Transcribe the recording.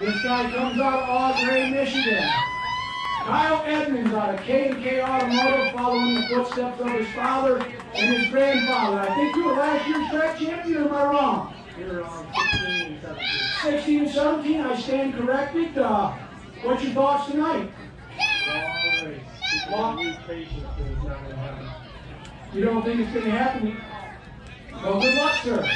This guy comes out of Aubrey, Michigan. Kyle Edmonds out of K&K Automotive, following the footsteps of his father and his grandfather. I think you were last year's track champion, am I wrong? You're wrong. 16 17. 16 17, I stand corrected. Uh, what's your thoughts tonight? You don't think it's going to happen? Well, good luck, sir.